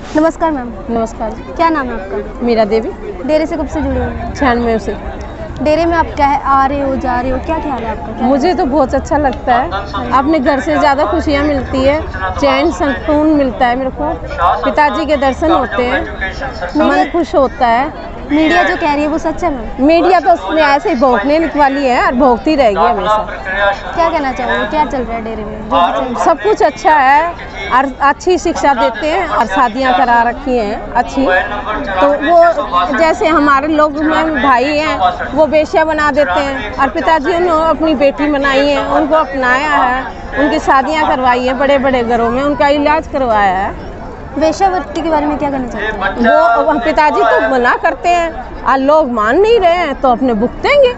नमस्कार मैम। नमस्कार। क्या नाम है आपका? मीरा देवी। डेरे से कब से जुड़े हुए हैं? छियानवे से। डेरे में आप क्या है? आ रहे हो जा रहे हो क्या ख्याल है आपका? मुझे तो बहुत अच्छा लगता है। अपने घर से ज़्यादा खुशियाँ मिलती है। चैन सुकून मिलता है मेरे को। पिताजी के दर्शन होते हैं। मन खुश होता है। मीडिया जो कह रही है वो सच है मैम? मीडिया तो उसमें ऐसे ही भोंकने वाली है और भोगती रहेगी हमेशा। क्या कहना चाहोगे? क्या चल रहा है डेरे में? सब कुछ अच्छा है और अच्छी शिक्षा देते हैं और शादियाँ करा रखी हैं अच्छी। तो वो जैसे हमारे लोग में भाई हैं वो बेशिया बना देते हैं और पिताजी ने अपनी बेटी बनाई है उनको अपनाया है उनकी शादियाँ करवाई हैं बड़े बड़े घरों में उनका इलाज करवाया है। वेश्यावृत्ति के बारे में क्या करना चाहते हैं? वो पिताजी तो मना करते हैं। और लोग मान नहीं रहे हैं तो अपने भुगतेंगे